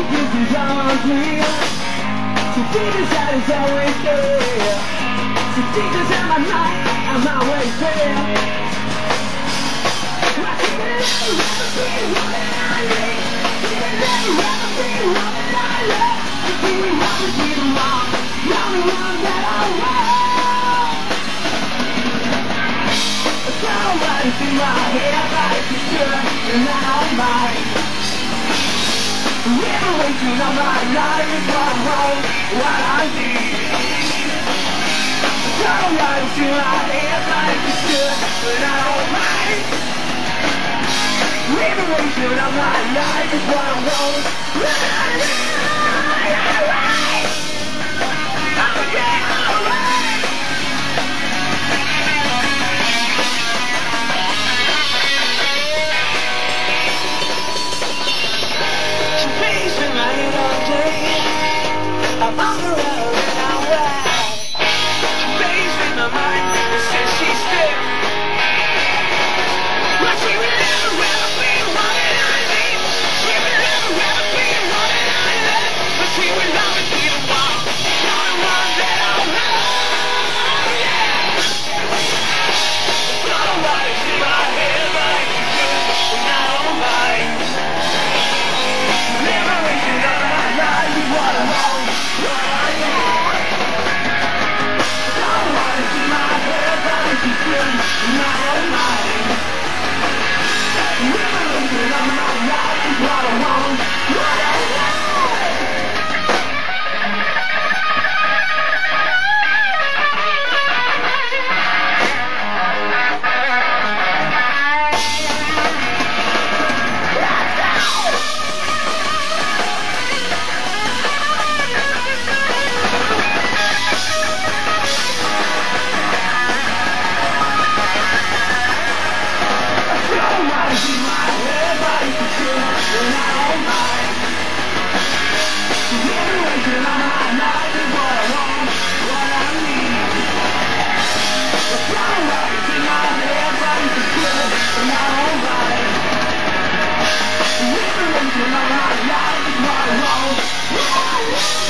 around me So deep inside is always there So deep inside my night, I'm always there I can never be what I need Can never be what I love To be what is be the one The only one that I want Somebody's in my head like you should And I don't Liberation of my life is what I want, what I need Somebody's in my head like you should And I don't mind Liberation of my life is what I want, what I need All day. I'm on the road need. Yeah.